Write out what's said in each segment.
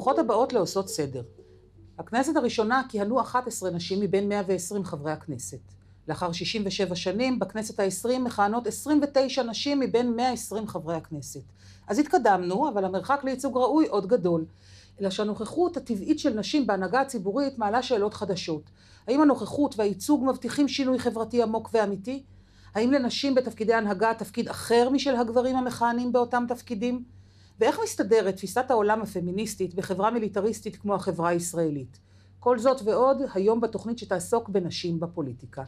שלום וברוכות הבאות לעושות סדר. הכנסת הראשונה כיהנו 11 נשים מבין 120 חברי הכנסת. לאחר 67 שנים, בכנסת ה-20 מכהנות 29 נשים מבין 120 חברי הכנסת. אז התקדמנו, אבל המרחק לייצוג ראוי עוד גדול. אלא שהנוכחות הטבעית של נשים בהנהגה הציבורית מעלה שאלות חדשות. האם הנוכחות והייצוג מבטיחים שינוי חברתי עמוק ואמיתי? האם לנשים בתפקידי הנהגה תפקיד אחר משל הגברים המכהנים באותם תפקידים? ואיך מסתדרת תפיסת העולם הפמיניסטית בחברה מיליטריסטית כמו החברה הישראלית? כל זאת ועוד היום בתוכנית שתעסוק בנשים בפוליטיקה.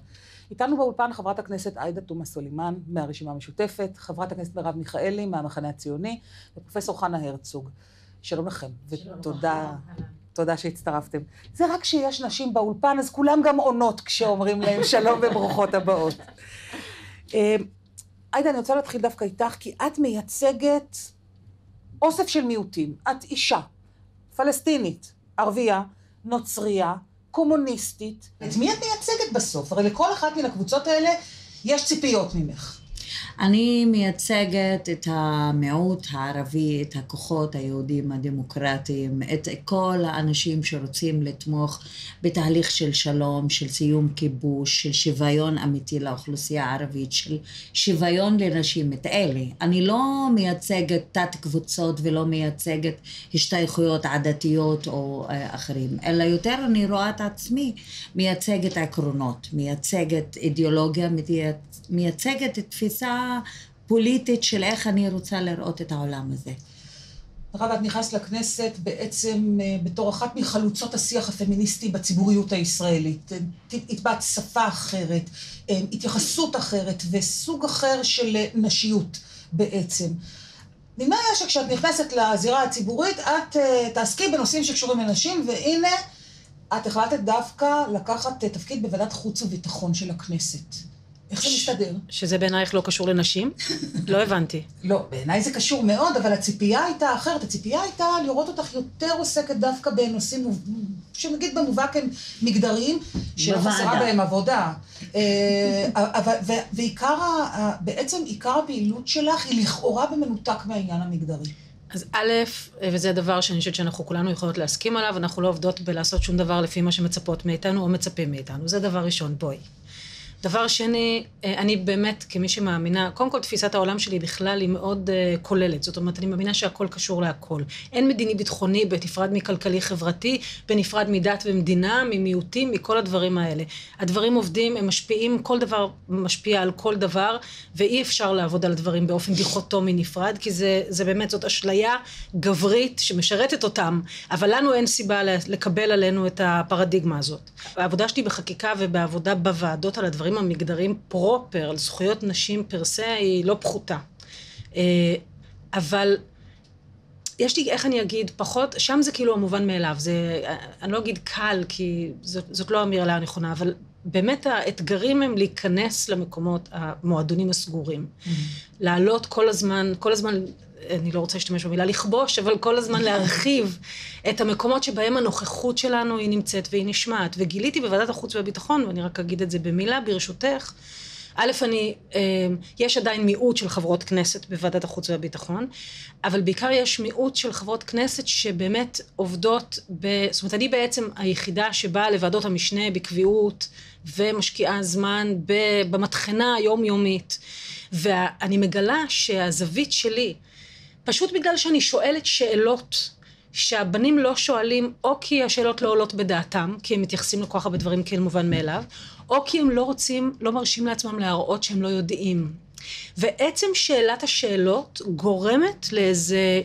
איתנו באולפן חברת הכנסת עאידה תומא סלימאן מהרשימה המשותפת, חברת הכנסת מרב מיכאלי מהמחנה הציוני ופרופסור חנה הרצוג. שלום לכם, ותודה תודה שהצטרפתם. זה רק שיש נשים באולפן, אז כולם גם עונות כשאומרים להם שלום וברוכות הבאות. אה, עאידה, אני רוצה להתחיל דווקא איתך, כי את מייצגת אוסף של מיעוטים. את אישה, פלסטינית, ערבייה, נוצרייה, קומוניסטית. את מי את מייצגת בסוף? הרי לכל אחת מן הקבוצות האלה יש ציפיות ממך. אני מייצגת את המיעוט הערבי, את הכוחות היהודים הדמוקרטיים, את כל האנשים שרוצים לתמוך בתהליך של שלום, של סיום כיבוש, של שוויון אמיתי לאוכלוסייה הערבית, של שוויון לנשים, את אלה. אני לא מייצגת תת קבוצות ולא מייצגת השתייכויות עדתיות או אה, אחרים, אלא יותר אני רואה את עצמי מייצגת עקרונות, מייצגת אידיאולוגיה, מייצגת תפיסה פוליטית של איך אני רוצה לראות את העולם הזה. מירב, את נכנסת לכנסת בעצם אה, בתור אחת מחלוצות השיח הפמיניסטי בציבוריות הישראלית. הטבעת שפה אחרת, אה, התייחסות אחרת וסוג אחר של נשיות בעצם. נדמה לי שכשאת נכנסת לזירה הציבורית, את אה, תעסקי בנושאים שקשורים לנשים, והנה, את החלטת דווקא לקחת תפקיד בוועדת חוץ וביטחון של הכנסת. איך זה מסתדר? שזה בעינייך לא קשור לנשים? לא הבנתי. לא, בעיניי זה קשור מאוד, אבל הציפייה הייתה אחרת. הציפייה הייתה לראות אותך יותר עוסקת דווקא בנושאים, שנגיד במובהק הם מגדריים, שחסרה בהם עבודה. אה, ועיקר, בעצם עיקר הפעילות שלך היא לכאורה במנותק מהעניין המגדרי. אז א', וזה דבר שאני חושבת שאנחנו כולנו יכולות להסכים עליו, אנחנו לא עובדות בלעשות שום דבר לפי מה שמצפות מאיתנו או מצפים מאיתנו. זה דבר ראשון, בואי. דבר שני, אה, אני באמת, כמי שמאמינה, קודם כל תפיסת העולם שלי בכלל היא מאוד uh, כוללת. זאת אומרת, אני מאמינה שהכל קשור להכל. אין מדיני ביטחוני בנפרד מכלכלי חברתי, בנפרד מדת ומדינה, ממיעוטים, מכל הדברים האלה. הדברים עובדים, הם משפיעים, כל דבר משפיע על כל דבר, ואי אפשר לעבוד על הדברים באופן דיכוטומי נפרד, כי זה, זה באמת, זאת אשליה גברית שמשרתת אותם, אבל לנו אין סיבה לקבל עלינו את הפרדיגמה הזאת. העבודה שלי בחקיקה ובעבודה בוועדות על הדברים הדברים המגדריים פרופר, על זכויות נשים פר סה, היא לא פחותה. אה, אבל יש לי, איך אני אגיד, פחות, שם זה כאילו המובן מאליו. זה, אני לא אגיד קל, כי זאת, זאת לא המילה הנכונה, אבל באמת האתגרים הם להיכנס למקומות, המועדונים הסגורים. Mm-hmm. לעלות כל הזמן, כל הזמן אני לא רוצה להשתמש במילה לכבוש, אבל כל הזמן להרחיב את המקומות שבהם הנוכחות שלנו היא נמצאת והיא נשמעת. וגיליתי בוועדת החוץ והביטחון, ואני רק אגיד את זה במילה, ברשותך, א', אני, אה, יש עדיין מיעוט של חברות כנסת בוועדת החוץ והביטחון, אבל בעיקר יש מיעוט של חברות כנסת שבאמת עובדות, ב, זאת אומרת, אני בעצם היחידה שבאה לוועדות המשנה בקביעות ומשקיעה זמן במטחנה היומיומית, ואני מגלה שהזווית שלי, פשוט בגלל שאני שואלת שאלות שהבנים לא שואלים, או כי השאלות לא עולות בדעתם, כי הם מתייחסים לכל כך הרבה דברים כאל מובן מאליו, או כי הם לא רוצים, לא מרשים לעצמם להראות שהם לא יודעים. ועצם שאלת השאלות גורמת לאיזה...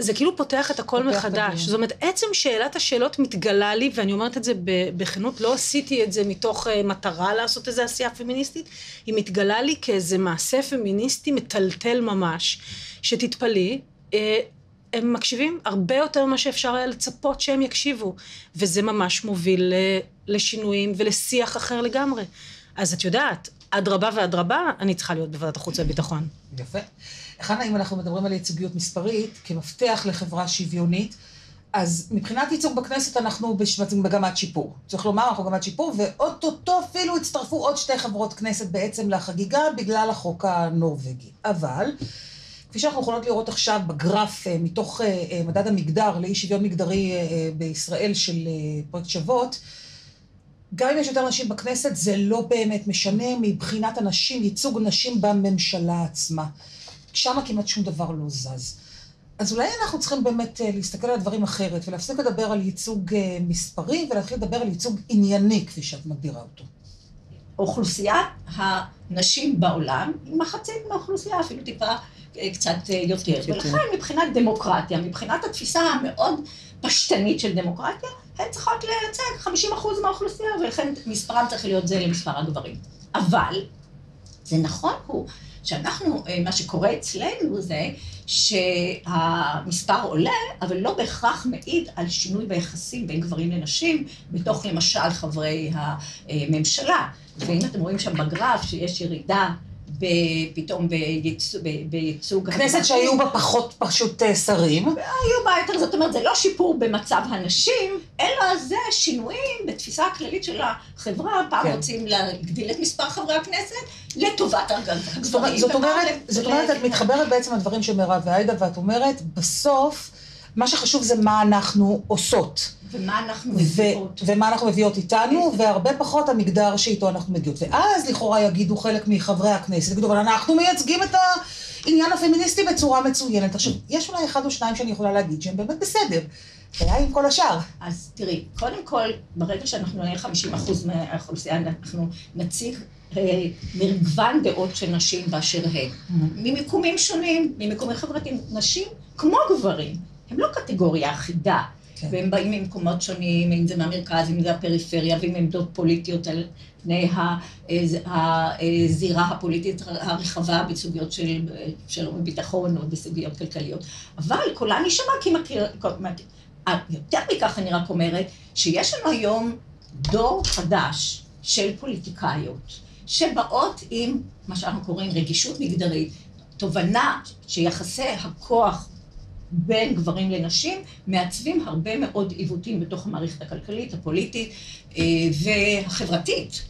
זה כאילו פותח את הכל פותח מחדש. זאת אומרת, עצם שאלת השאלות מתגלה לי, ואני אומרת את זה בכנות, לא עשיתי את זה מתוך uh, מטרה לעשות איזו עשייה פמיניסטית, היא מתגלה לי כאיזה מעשה פמיניסטי מטלטל ממש. שתתפלאי, אה, הם מקשיבים הרבה יותר ממה שאפשר היה לצפות שהם יקשיבו, וזה ממש מוביל לשינויים ולשיח אחר לגמרי. אז את יודעת, אדרבה ואדרבה, אני צריכה להיות בוועדת החוץ והביטחון. יפה. חנה, אם אנחנו מדברים על ייצוגיות מספרית, כמפתח לחברה שוויונית, אז מבחינת ייצוג בכנסת אנחנו במגמת שיפור. צריך לומר, אנחנו במגמת שיפור, ואו-טו-טו אפילו הצטרפו עוד שתי חברות כנסת בעצם לחגיגה בגלל החוק הנורבגי. אבל... כפי שאנחנו יכולות לראות עכשיו בגרף מתוך מדד המגדר לאי שוויון מגדרי בישראל של פרויקט שוות, גם אם יש יותר נשים בכנסת, זה לא באמת משנה מבחינת הנשים, ייצוג נשים בממשלה עצמה. שם כמעט שום דבר לא זז. אז אולי אנחנו צריכים באמת אה, להסתכל על הדברים אחרת, ולהפסיק לדבר על ייצוג אה, מספרי, ולהתחיל לדבר על ייצוג ענייני, כפי שאת מגדירה אותו. אוכלוסיית הנשים בעולם היא מחצית מהאוכלוסייה, אפילו טיפה אה, קצת יותר. ולכן מבחינת דמוקרטיה, מבחינת התפיסה המאוד פשטנית של דמוקרטיה, הן צריכות לייצג 50% מהאוכלוסייה, ולכן מספרם צריך להיות זה למספר הגברים. אבל, זה נכון הוא שאנחנו, אה, מה שקורה אצלנו זה שהמספר עולה, אבל לא בהכרח מעיד על שינוי ביחסים בין גברים לנשים, בתוך למשל חברי הממשלה. ואם אתם רואים שם בגרף שיש ירידה פתאום בייצוג... כנסת שהיו בה פחות פשוט אה, שרים. היו בה יותר, זאת אומרת, זה לא שיפור במצב הנשים, אלא זה שינויים בתפיסה הכללית של החברה. פעם כן. רוצים להגדיל את מספר חברי הכנסת לטובת הגברים. זאת אומרת, זאת את מתחברת בעצם לדברים של מירב ועאידה, ואת אומרת, בסוף, מה שחשוב זה מה אנחנו עושות. ומה אנחנו מביאות. ומה אנחנו מביאות איתנו, והרבה פחות המגדר שאיתו אנחנו מגיעות. ואז לכאורה יגידו חלק מחברי הכנסת, יגידו, אבל אנחנו מייצגים את העניין הפמיניסטי בצורה מצוינת. עכשיו, יש אולי אחד או שניים שאני יכולה להגיד שהם באמת בסדר. היה עם כל השאר. אז תראי, קודם כל, ברגע שאנחנו נהיה 50 אחוז מהאוכלוסייה, אנחנו נציג אה, מגוון דעות של נשים באשר הן. Mm-hmm. ממיקומים שונים, ממיקומים חברתיים. נשים, כמו גברים, הם לא קטגוריה אחידה. כן. והם באים ממקומות שונים, אם זה מהמרכז, אם זה הפריפריה, ועם עמדות פוליטיות על פני הזירה הפוליטית הרחבה בסוגיות של שלום וביטחון או בסוגיות כלכליות. אבל קולה נשמע כי מכיר... יותר מכך אני רק אומרת, שיש לנו היום דור חדש של פוליטיקאיות, שבאות עם מה שאנחנו קוראים רגישות מגדרית, תובנה שיחסי הכוח בין גברים לנשים, מעצבים הרבה מאוד עיוותים בתוך המערכת הכלכלית, הפוליטית אה, והחברתית.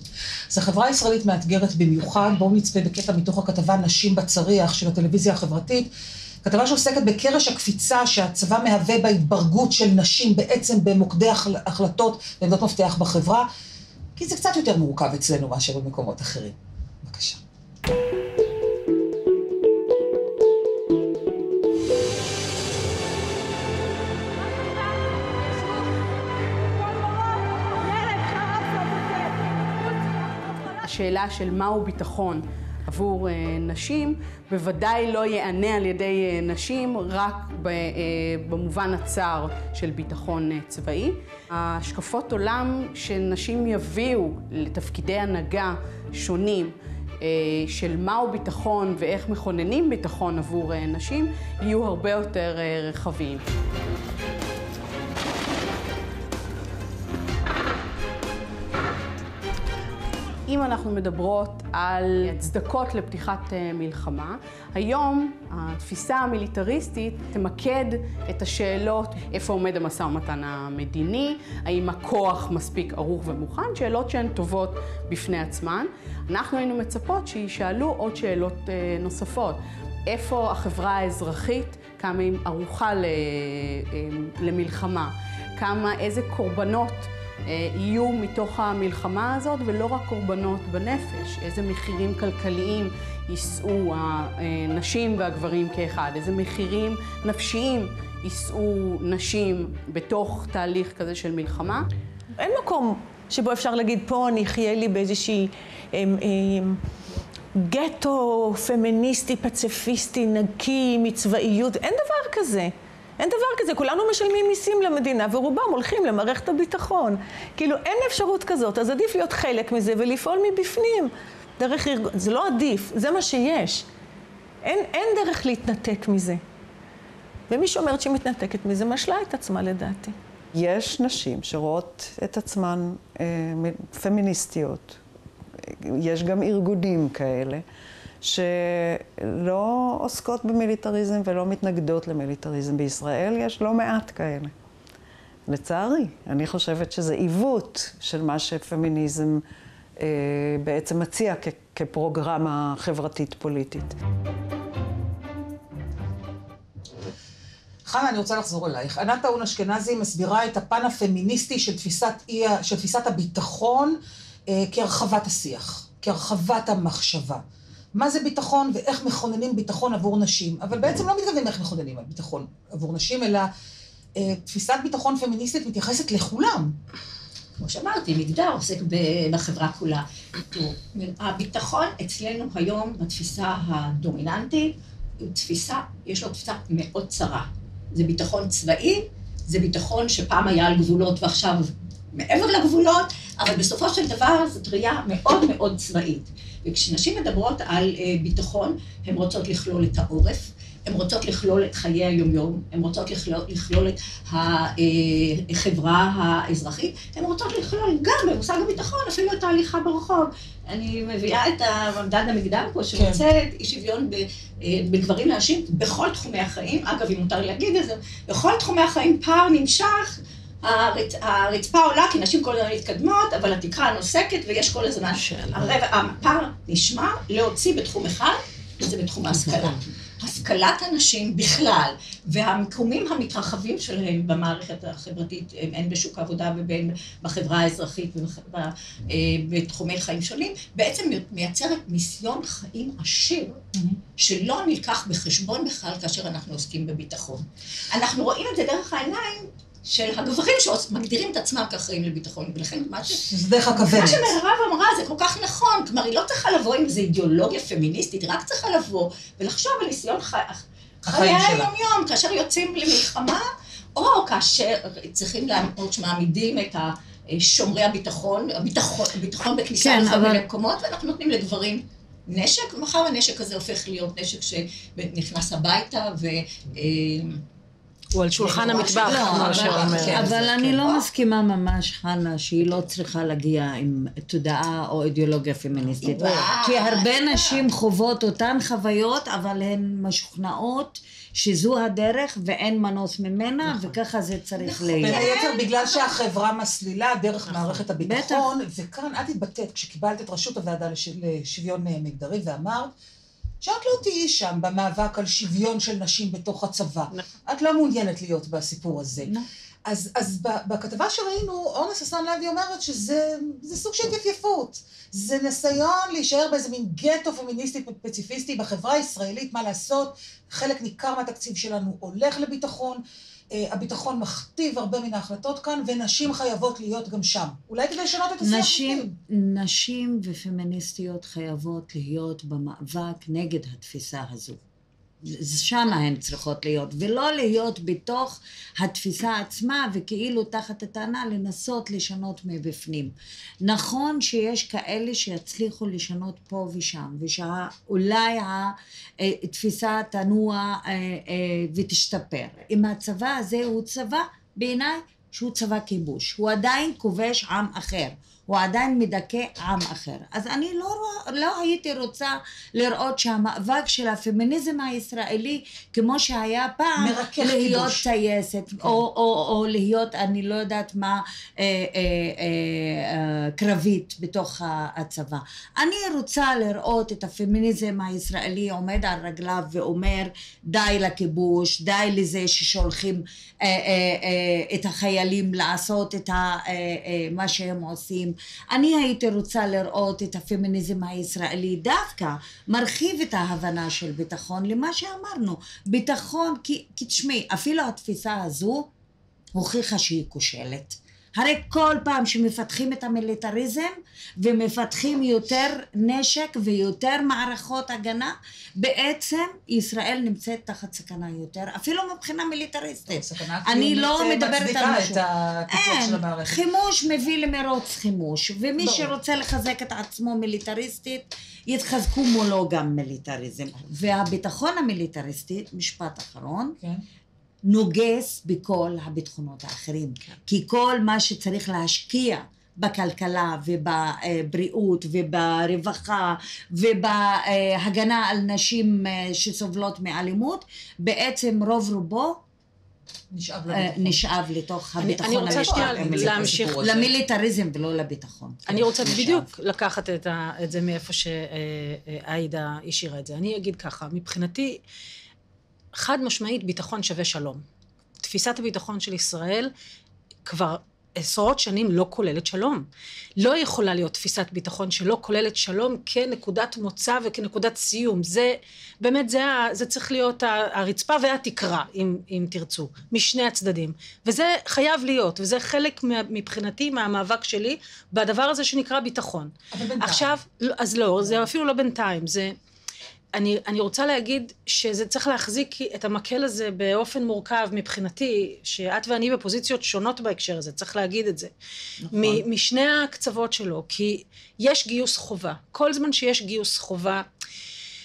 אז החברה הישראלית מאתגרת במיוחד, בואו נצפה בקטע מתוך הכתבה נשים בצריח של הטלוויזיה החברתית. כתבה שעוסקת בקרש הקפיצה שהצבא מהווה בהתברגות של נשים בעצם במוקדי החלטות ועמדות מפתח בחברה, כי זה קצת יותר מורכב אצלנו מאשר במקומות אחרים. בבקשה. השאלה של מהו ביטחון עבור uh, נשים, בוודאי לא ייענה על ידי uh, נשים רק uh, במובן הצר של ביטחון צבאי. השקפות עולם שנשים יביאו לתפקידי הנהגה שונים של מהו ביטחון ואיך מכוננים ביטחון עבור נשים, יהיו הרבה יותר רחבים. אם אנחנו מדברות על הצדקות לפתיחת אה, מלחמה, היום התפיסה המיליטריסטית תמקד את השאלות איפה עומד המשא ומתן המדיני, האם הכוח מספיק ערוך ומוכן, שאלות שהן טובות בפני עצמן. אנחנו היינו מצפות שישאלו עוד שאלות אה, נוספות. איפה החברה האזרחית, כמה היא ערוכה אה, למלחמה, כמה, איזה קורבנות יהיו מתוך המלחמה הזאת, ולא רק קורבנות בנפש, איזה מחירים כלכליים יישאו הנשים והגברים כאחד, איזה מחירים נפשיים יישאו נשים בתוך תהליך כזה של מלחמה. אין מקום שבו אפשר להגיד, פה אני אחיה לי באיזושהי... אמ, אמ, גטו פמיניסטי, פציפיסטי, נקי, מצבאיות, אין דבר כזה. אין דבר כזה, כולנו משלמים מיסים למדינה ורובם הולכים למערכת הביטחון. כאילו אין אפשרות כזאת, אז עדיף להיות חלק מזה ולפעול מבפנים. דרך ארגון, זה לא עדיף, זה מה שיש. אין, אין דרך להתנתק מזה. ומי שאומרת שהיא מתנתקת מזה, משלה את עצמה לדעתי. יש נשים שרואות את עצמן אה, פמיניסטיות. יש גם ארגונים כאלה. שלא עוסקות במיליטריזם ולא מתנגדות למיליטריזם. בישראל יש לא מעט כאלה. לצערי, אני חושבת שזה עיוות של מה שפמיניזם אה, בעצם מציע כ- כפרוגרמה חברתית-פוליטית. חנה, אני רוצה לחזור אלייך. ענת טעון אשכנזי מסבירה את הפן הפמיניסטי של תפיסת, אי, של תפיסת הביטחון אה, כהרחבת השיח, כהרחבת המחשבה. מה זה ביטחון ואיך מכוננים ביטחון עבור נשים. אבל בעצם לא מתכוונים איך מכוננים ביטחון עבור נשים, אלא אה, תפיסת ביטחון פמיניסטית מתייחסת לכולם. כמו שאמרתי, מגדר עוסק בחברה כולה. הביטחון אצלנו היום, בתפיסה הדומיננטית, הוא תפיסה, יש לו תפיסה מאוד צרה. זה ביטחון צבאי, זה ביטחון שפעם היה על גבולות ועכשיו מעבר לגבולות, אבל בסופו של דבר זאת ראייה מאוד מאוד צבאית. וכשנשים מדברות על אה, ביטחון, הן רוצות לכלול את העורף, הן רוצות לכלול את חיי היומיום, הן רוצות לכלול, לכלול את החברה האזרחית, הן רוצות לכלול גם במושג הביטחון אפילו את ההליכה ברחוב. אני מביאה את המדד המגדר פה, שרוצה כן. אי שוויון בגברים לנשים בכל תחומי החיים. אגב, אם מותר לי להגיד את זה, בכל תחומי החיים פער נמשך. הרצ... הרצפה עולה כי נשים כל הזמן מתקדמות, אבל התקרה נוסקת ויש כל הזמן... הרבע, הפער נשמע להוציא בתחום אחד, וזה בתחום ההשכלה. השכלת הנשים בכלל, והמיקומים המתרחבים שלהם במערכת החברתית, הן בשוק העבודה ובין בחברה האזרחית ובתחומי חיים שונים, בעצם מייצרת מיסיון חיים עשיר, שלא נלקח בחשבון בכלל כאשר אנחנו עוסקים בביטחון. אנחנו רואים את זה דרך העיניים של הגברים שמגדירים את עצמם כאחראים לביטחון, ולכן מה ש... זה דרך הכוונת. מה שמירב אמרה זה כל כך נכון, כלומר היא לא צריכה לבוא עם איזו אידיאולוגיה פמיניסטית, היא רק צריכה לבוא ולחשוב על ניסיון חי... חיי היום-יום, כאשר יוצאים למלחמה, או כאשר צריכים לעמוד שמעמידים את שומרי הביטחון, הביטחון, הביטחון בכניסה כן, לכל אבל... מיני מקומות, ואנחנו נותנים לגברים נשק, ומחר הנשק הזה הופך להיות נשק שנכנס הביתה, ו... הוא על שולחן המטבח, כמו שאומר. כן, אבל אני לא מסכימה ממש, חנה, שהיא לא צריכה להגיע עם תודעה או אידיאולוגיה פמיניסטית. כי הרבה נשים חוות אותן חוויות, אבל הן משוכנעות שזו הדרך ואין מנוס ממנה, נכון. וככה זה צריך נכון. להיות. בין היתר בגלל שהחברה מסלילה דרך נכון. מערכת הביטחון, וכאן את התבטאת כשקיבלת את ראשות הוועדה לשוויון מגדרי ואמרת, שאת לא תהיי שם במאבק על שוויון של נשים בתוך הצבא. נכון. את לא מעוניינת להיות בסיפור הזה. נכון. אז, אז בכתבה שראינו, אורנס אסן לוי אומרת שזה סוג של התייפייפות. זה ניסיון להישאר באיזה מין גטו פמיניסטי פציפיסטי בחברה הישראלית, מה לעשות, חלק ניכר מהתקציב שלנו הולך לביטחון. אה, הביטחון מכתיב הרבה מן ההחלטות כאן, ונשים חייבות להיות גם שם. אולי כדי לשנות את השיח. נשים, נשים ופמיניסטיות חייבות להיות במאבק נגד התפיסה הזו. שם הן צריכות להיות, ולא להיות בתוך התפיסה עצמה וכאילו תחת הטענה לנסות לשנות מבפנים. נכון שיש כאלה שיצליחו לשנות פה ושם, ושאולי התפיסה תנוע אה, אה, ותשתפר. אם הצבא הזה הוא צבא, בעיניי שהוא צבא כיבוש, הוא עדיין כובש עם אחר. הוא עדיין מדכא עם אחר. אז אני לא, לא הייתי רוצה לראות שהמאבק של הפמיניזם הישראלי, כמו שהיה פעם, להיות כיבוש. טייסת, כן. או, או, או להיות, אני לא יודעת מה, אה, אה, אה, קרבית בתוך הצבא. אני רוצה לראות את הפמיניזם הישראלי עומד על רגליו ואומר די לכיבוש, די לזה ששולחים אה, אה, אה, את החיילים לעשות את מה שהם עושים. אני הייתי רוצה לראות את הפמיניזם הישראלי דווקא מרחיב את ההבנה של ביטחון למה שאמרנו. ביטחון, כי, כי תשמעי, אפילו התפיסה הזו הוכיחה שהיא כושלת. הרי כל פעם שמפתחים את המיליטריזם ומפתחים יותר נשק ויותר מערכות הגנה, בעצם ישראל נמצאת תחת סכנה יותר, אפילו מבחינה מיליטריסטית. אני לא מדברת על משהו. אין, חימוש מביא למרוץ חימוש, ומי לא. שרוצה לחזק את עצמו מיליטריסטית, יתחזקו מולו גם מיליטריזם. והביטחון המיליטריסטי, משפט אחרון, כן. נוגס בכל הביטחונות האחרים. כן. כי כל מה שצריך להשקיע בכלכלה ובבריאות וברווחה ובהגנה על נשים אה, שסובלות מאלימות, בעצם רוב רובו נשאב, אה, נשאב לתוך הביטחון. אני רוצה שנייה להמשיך. למיליטריזם ולא לביטחון. אני רוצה בדיוק לקחת את זה מאיפה שעאידה השאירה את זה. אני אגיד ככה, מבחינתי חד משמעית ביטחון שווה שלום. תפיסת הביטחון של ישראל כבר עשרות שנים לא כוללת שלום. לא יכולה להיות תפיסת ביטחון שלא כוללת שלום כנקודת מוצא וכנקודת סיום. זה, באמת, זה, זה צריך להיות הרצפה והתקרה, אם, אם תרצו, משני הצדדים. וזה חייב להיות, וזה חלק מבחינתי מהמאבק שלי בדבר הזה שנקרא ביטחון. אבל בינתיים. עכשיו, לא, אז לא, זה אפילו לא בינתיים, זה... אני, אני רוצה להגיד שזה צריך להחזיק את המקל הזה באופן מורכב מבחינתי, שאת ואני בפוזיציות שונות בהקשר הזה, צריך להגיד את זה. נכון. משני הקצוות שלו, כי יש גיוס חובה. כל זמן שיש גיוס חובה,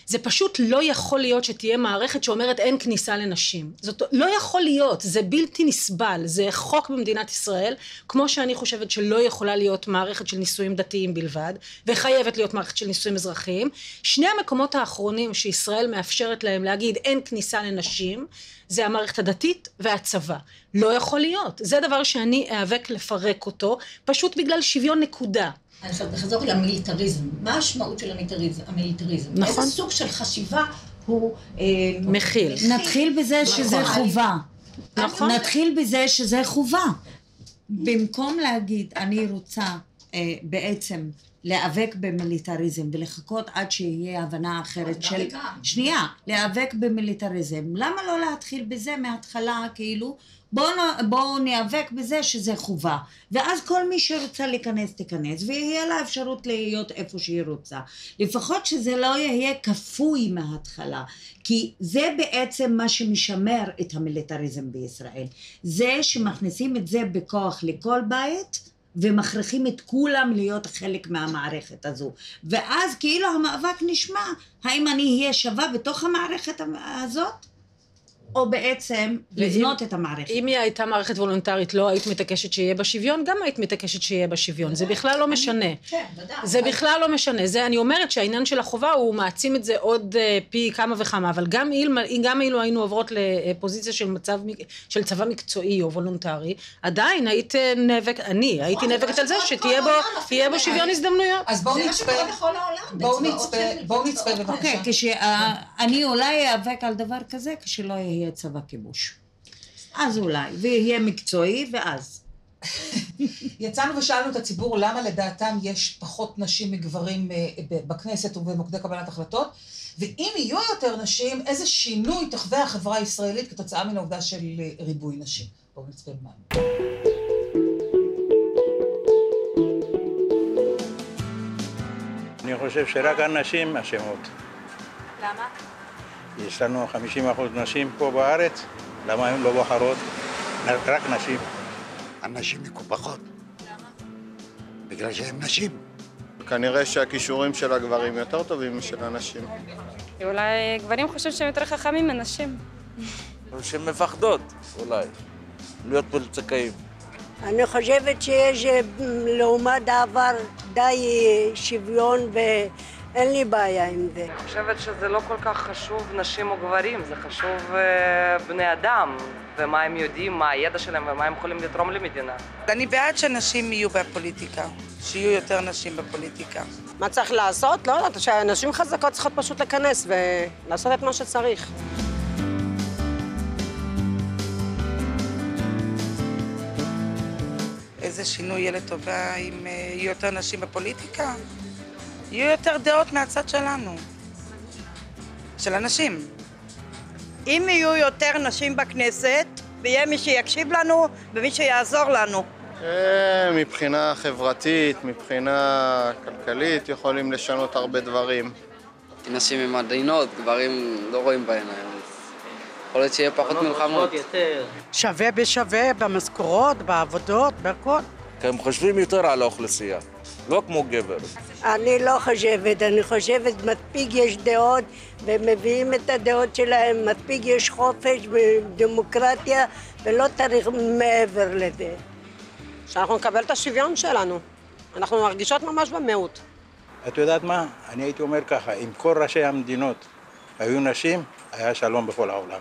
זה פשוט לא יכול להיות שתהיה מערכת שאומרת אין כניסה לנשים. זאת לא יכול להיות, זה בלתי נסבל, זה חוק במדינת ישראל, כמו שאני חושבת שלא יכולה להיות מערכת של נישואים דתיים בלבד, וחייבת להיות מערכת של נישואים אזרחיים. שני המקומות האחרונים שישראל מאפשרת להם להגיד אין כניסה לנשים, זה המערכת הדתית והצבא. לא יכול להיות. זה דבר שאני איאבק לפרק אותו, פשוט בגלל שוויון נקודה. אני חזור למיליטריזם. מה המשמעות של המיליטריזם? נכון. איזה סוג של חשיבה הוא... אה, מכיל. נתחיל בזה נכון. שזה חובה. נכון. נתחיל בזה שזה חובה. במקום להגיד, אני רוצה אה, בעצם להיאבק במיליטריזם ולחכות עד שיהיה הבנה אחרת של... שנייה, להיאבק במיליטריזם. למה לא להתחיל בזה מההתחלה, כאילו, בואו בוא ניאבק בזה שזה חובה. ואז כל מי שרוצה להיכנס, תיכנס, ויהיה לה אפשרות להיות איפה שהיא רוצה. לפחות שזה לא יהיה כפוי מההתחלה. כי זה בעצם מה שמשמר את המיליטריזם בישראל. זה שמכניסים את זה בכוח לכל בית, ומכריחים את כולם להיות חלק מהמערכת הזו. ואז כאילו המאבק נשמע, האם אני אהיה שווה בתוך המערכת הזאת? או בעצם לבנות את המערכת. אם היא הייתה מערכת וולונטרית, לא היית מתעקשת שיהיה בה שוויון, גם היית מתעקשת שיהיה בה שוויון. זה בכלל לא משנה. כן, ודאי. זה בכלל לא משנה. זה, אני אומרת שהעניין של החובה הוא מעצים את זה עוד אה, פי כמה וכמה, אבל גם, אילו, גם אילו היינו עוברות לפוזיציה של מצב, של צבא מקצועי או וולונטרי, עדיין היית אה, נאבק, אני הייתי נכון, נאבקת זה על זה שתהיה בו, שוויון הזדמנויות. אז בואו נצפה. בואו נצפה, בואו נצפה. בבקשה. אוקיי, כשאני אולי איאבק על דבר כזה כשלא יהיה צבא כיבוש. אז אולי, ויהיה מקצועי, ואז. יצאנו ושאלנו את הציבור למה לדעתם יש פחות נשים מגברים אה, בכנסת ובמוקדי קבלת החלטות, ואם יהיו יותר נשים, איזה שינוי תחווה החברה הישראלית כתוצאה מן העובדה של אה, ריבוי נשים. בואו נצפה במה. אני חושב שרק הנשים אשמות. למה? יש לנו 50% נשים פה בארץ, למה הן לא בוחרות? רק נשים. הנשים מקופחות. בגלל שהן נשים. כנראה שהכישורים של הגברים יותר טובים משל הנשים. אולי גברים חושבים שהם יותר חכמים מנשים. שהן מפחדות, אולי, להיות פוליטיקאים. אני חושבת שיש אה, לעומת העבר די אה, שוויון ואין לי בעיה עם זה. אני חושבת שזה לא כל כך חשוב נשים או גברים, זה חשוב אה, בני אדם, ומה הם יודעים, מה הידע שלהם ומה הם יכולים לתרום למדינה. אני בעד שנשים יהיו בפוליטיקה, שיהיו יותר נשים בפוליטיקה. מה צריך לעשות? לא יודעת, שנשים חזקות צריכות פשוט להיכנס ולעשות את מה שצריך. איזה שינוי יהיה לטובה אם אה, יהיו יותר נשים בפוליטיקה? יהיו יותר דעות מהצד שלנו, של הנשים. אם יהיו יותר נשים בכנסת, ויהיה מי שיקשיב לנו ומי שיעזור לנו. אה, מבחינה חברתית, מבחינה כלכלית, יכולים לשנות הרבה דברים. נשים הן עדינות, גברים לא רואים בעיניים. יכול להיות שיהיה פחות מלחמות. שווה בשווה, במשכורות, בעבודות, בהכל. כי הם חושבים יותר על האוכלוסייה, לא כמו גבר. אני לא חושבת, אני חושבת מספיק יש דעות ומביאים את הדעות שלהם, מספיק יש חופש ודמוקרטיה ולא צריך מעבר לזה. שאנחנו נקבל את השוויון שלנו. אנחנו מרגישות ממש במיעוט. את יודעת מה? אני הייתי אומר ככה, אם כל ראשי המדינות היו נשים, היה שלום בכל העולם.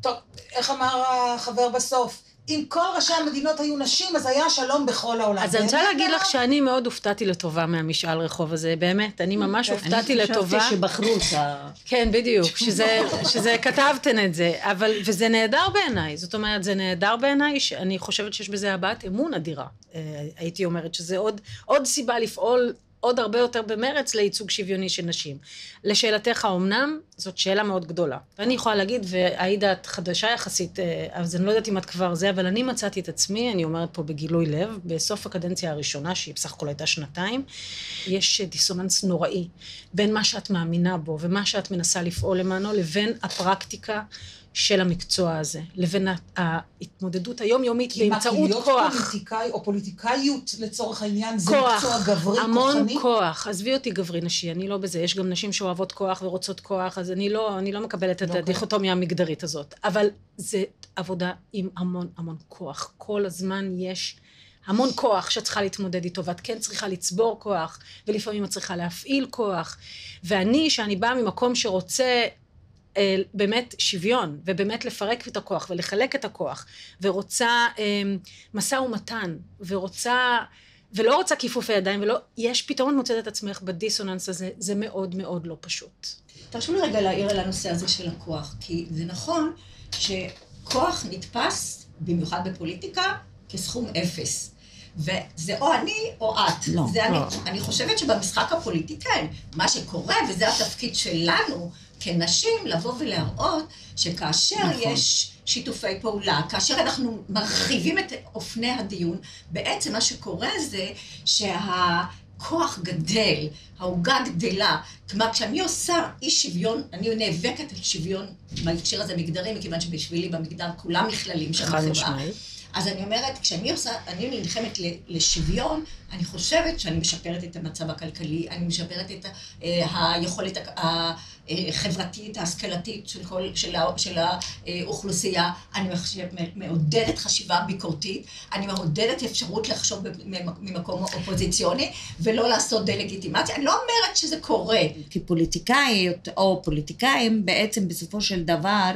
טוב, איך אמר החבר בסוף? אם כל ראשי המדינות היו נשים, אז היה שלום בכל העולם. אז אני רוצה להגיד לך? שאני מאוד הופתעתי לטובה מהמשאל רחוב הזה, באמת, אני ממש הופתעתי לטובה. אני חשבתי שבחרו את ה... כן, בדיוק, שזה, כתבתן את זה, אבל, וזה נהדר בעיניי, זאת אומרת, זה נהדר בעיניי, שאני חושבת שיש בזה הבעת אמון אדירה. אה, הייתי אומרת שזה עוד, עוד סיבה לפעול עוד הרבה יותר במרץ לייצוג שוויוני של נשים. לשאלתך, אמנם, זאת שאלה מאוד גדולה. ואני יכולה להגיד, ועאידה, את חדשה יחסית, אה, אז אני לא יודעת אם את כבר זה, אבל אני מצאתי את עצמי, אני אומרת פה בגילוי לב, בסוף הקדנציה הראשונה, שהיא בסך הכל הייתה שנתיים, יש דיסוננס נוראי בין מה שאת מאמינה בו ומה שאת מנסה לפעול למענו, לבין הפרקטיקה של המקצוע הזה, לבין ההתמודדות היומיומית כי מה, כי באמצעות להיות כוח. פוליטיקאי או פוליטיקאיות לצורך העניין זה כוח, מקצוע גברי, המון כוחני? כוח. עזבי אותי גברי נשי, אני לא בזה. יש גם נשים שאוהבות כוח ורוצות כוח, אז אני לא, אני לא מקבלת את אוקיי. הדיכוטומיה המגדרית הזאת. אבל זה עבודה עם המון המון כוח. כל הזמן יש המון כוח שאת צריכה להתמודד איתו, ואת כן צריכה לצבור כוח, ולפעמים את צריכה להפעיל כוח. ואני, שאני באה ממקום שרוצה אה, באמת שוויון, ובאמת לפרק את הכוח ולחלק את הכוח, ורוצה אה, משא ומתן, ורוצה, ולא רוצה כיפופי ידיים, ולא, יש פתאום מוצאת את עצמך בדיסוננס הזה, זה מאוד מאוד לא פשוט. תרשו לי רגע להעיר על הנושא הזה של הכוח, כי זה נכון שכוח נתפס, במיוחד בפוליטיקה, כסכום אפס. וזה או אני או את. לא, זה אני, לא. אני חושבת שבמשחק הפוליטי כן, מה שקורה, וזה התפקיד שלנו כנשים, לבוא ולהראות שכאשר נכון. יש שיתופי פעולה, כאשר אנחנו מרחיבים את אופני הדיון, בעצם מה שקורה זה שהכוח גדל, העוגה גדלה. כלומר, כשאני עושה אי שוויון, אני נאבקת על שוויון בהקשר הזה מגדרי, מכיוון שבשבילי במגדר כולם נכללים שם בחברה. אז אני אומרת, כשאני עושה, אני נלחמת לשוויון, אני חושבת שאני משפרת את המצב הכלכלי, אני משפרת את אה, היכולת החברתית, ההשכלתית של, כל, של, של האוכלוסייה, אני מעודדת חשיבה ביקורתית, אני מעודדת אפשרות לחשוב ממקום אופוזיציוני, ולא לעשות דה-לגיטימציה. אני לא אומרת שזה קורה. כפוליטיקאיות או פוליטיקאים, בעצם בסופו של דבר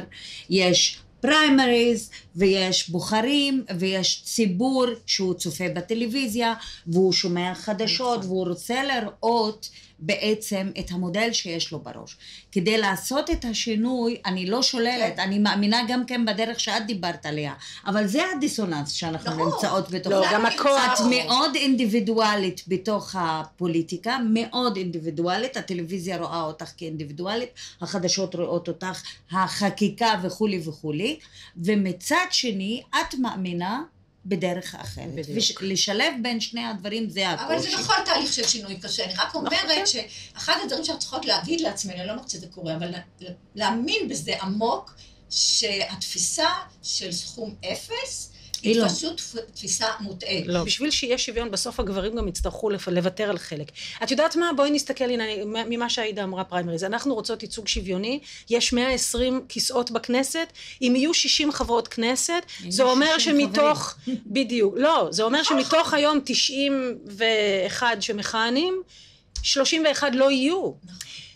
יש פריימריז ויש בוחרים ויש ציבור שהוא צופה בטלוויזיה והוא שומע חדשות והוא רוצה לראות בעצם את המודל שיש לו בראש. כדי לעשות את השינוי, אני לא שוללת, אני מאמינה גם כן בדרך שאת דיברת עליה, אבל זה הדיסוננס שאנחנו נכון. נמצאות בתוכו. לא, גם הכוח. את מאוד אינדיבידואלית בתוך הפוליטיקה, מאוד אינדיבידואלית, הטלוויזיה רואה אותך כאינדיבידואלית, החדשות רואות אותך, החקיקה וכולי וכולי, ומצד שני, את מאמינה בדרך אחרת. ולשלב בין שני הדברים זה הקושי. אבל זה בכל תהליך של שינוי קשה. אני רק אומרת שאחד הדברים שאנחנו צריכות להגיד לעצמנו, אני לא אומרת שזה קורה, אבל לה- להאמין בזה עמוק, שהתפיסה של סכום אפס, היא לא. פשוט תפיסה מוטעית. לא, בשביל שיהיה שוויון, בסוף הגברים גם יצטרכו לוותר על חלק. את יודעת מה? בואי נסתכל, הנה, ממה שעאידה אמרה פריימריז. אנחנו רוצות ייצוג שוויוני, יש 120 כיסאות בכנסת, אם יהיו 60 חברות כנסת, זה אומר 60 שמתוך... בדיוק. לא, זה אומר שמתוך היום 91 שמכהנים, 31 לא יהיו.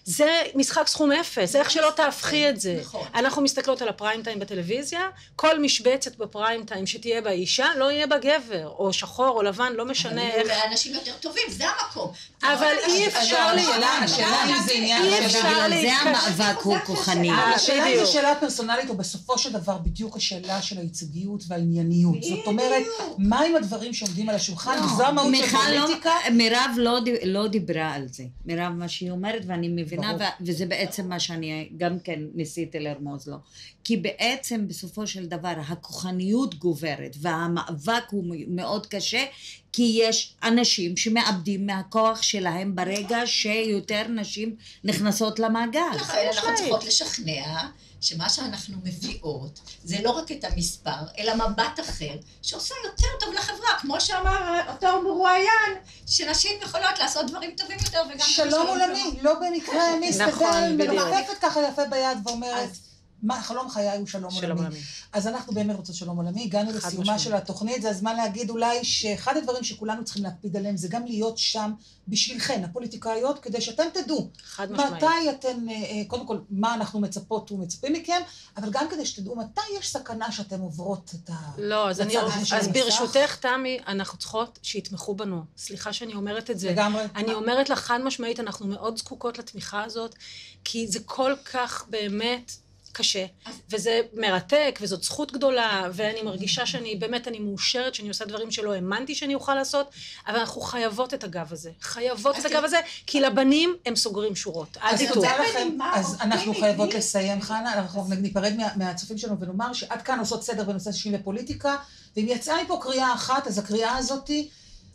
זה משחק סכום אפס, איך שלא תהפכי את זה. נכון. אנחנו מסתכלות על הפריים טיים בטלוויזיה, כל משבצת בפריים טיים שתהיה בה אישה, לא יהיה בה גבר, או שחור או לבן, לא משנה איך. אבל אנשים יותר טובים, זה המקום. אבל אי אפשר השאלה- השאלה אם זה עניין אי אפשר בגלל זה להתקשר- המאבק הוא כוחני. אבל השאלה אם. זו שאלה פרסונלית, או בסופו של דבר בדיוק השאלה של הייצוגיות והענייניות. זאת אומרת, מהם הדברים שעומדים על השולחן, וזו המהות של לא- פוליטיקה. מירב לא, לא דיברה על זה. מירב, מה שהיא אומרת, ואני מבינה, ברור. ו- וזה בעצם מה שאני גם כן ניסיתי לרמוז לו. כי בעצם בסופו של דבר הכוחניות גוברת, והמאבק הוא מאוד קשה, כי יש אנשים שמאבדים מהכוח שלהם ברגע שיותר נשים נכנסות למעגל. לכן אנחנו צריכות לשכנע שמה שאנחנו מביאות זה לא רק את המספר, אלא מבט אחר, שעושה יותר טוב לחברה, כמו שאמר אותו מרואיין, שנשים יכולות לעשות דברים טובים יותר וגם... שלום עולמי, לא במקרה מי נכון, מסתכל, בדיוק. מלופפת ככה יפה ביד ואומרת, מה, חלום חיי הוא שלום, שלום עולמי. עולמי. אז אנחנו באמת רוצות שלום עולמי, הגענו לסיומה. של התוכנית, זה הזמן להגיד אולי שאחד הדברים שכולנו צריכים להקפיד עליהם זה גם להיות שם בשבילכן, הפוליטיקאיות, כדי שאתם תדעו חד משמעית. מתי אתן, אה, אה, קודם כל, מה אנחנו מצפות ומצפים מכם, אבל גם כדי שתדעו מתי יש סכנה שאתם עוברות את ה... לא, אז אני, אז. ברשותך, תמי, אנחנו צריכות שיתמכו בנו. סליחה שאני אומרת את זה. לגמרי. אני אומרת לך חד משמעית, אנחנו מאוד זקוקות לתמיכה הזאת, כי זה כל כך באמת קשה, וזה מרתק, וזאת זכות גדולה, ואני מרגישה שאני, באמת, אני מאושרת שאני עושה דברים שלא האמנתי שאני אוכל לעשות, אבל אנחנו חייבות את הגב הזה. חייבות את הגב הזה, כי לבנים הם סוגרים שורות. אל אז תטעו. אז אנחנו חייבות לסיים, חנה, אנחנו ניפרד מה- מהצופים שלנו ונאמר שעד כאן עושות סדר בנושא נשים ופוליטיקה, ואם יצאה מפה קריאה אחת, אז הקריאה הזאתי,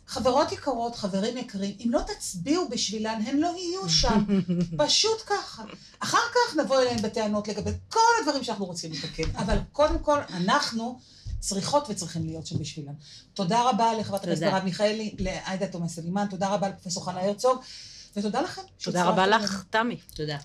חברות יקרות, חברים יקרים, אם לא תצביעו בשבילן, הן לא יהיו שם. פשוט ככה. אחר כך נבוא אליהן בטענות לגבי כל הדברים שאנחנו רוצים לתקן, אבל קודם כל, אנחנו צריכות וצריכים להיות שם בשבילן. תודה רבה לחברת הכנסת. מרב מיכאלי, לעאידה תומא סלימאן, תודה רבה לפרופסור חנה הרצוג, ותודה לכם. תודה רבה לך, תמי. תודה.